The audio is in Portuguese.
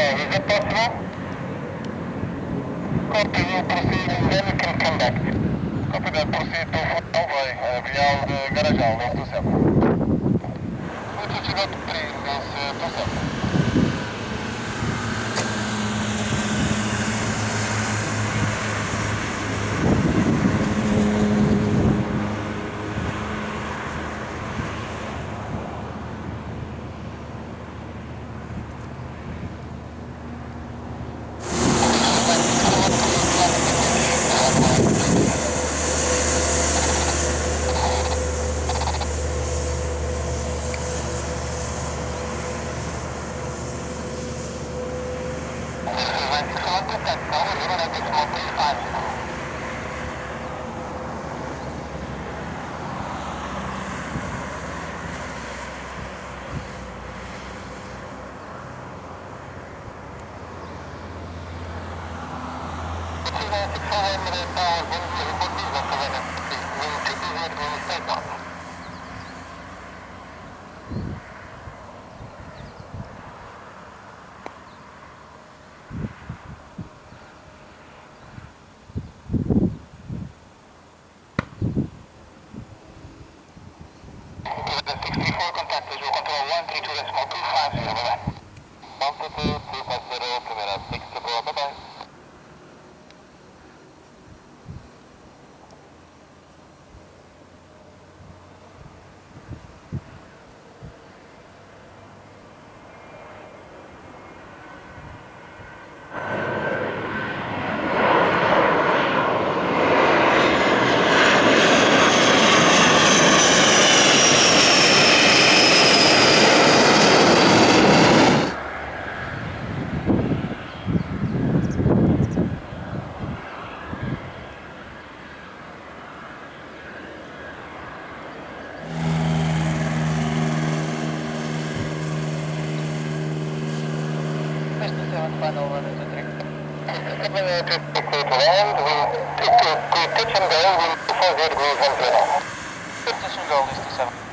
flag. Is that possible? Copy, we'll proceed and then we can come back. Copy that, proceed to Alvei, uh, de Garajal, norte do Céu. Altitude nesse do Céu. five. multitude Kırk yaşında oldu işte sen.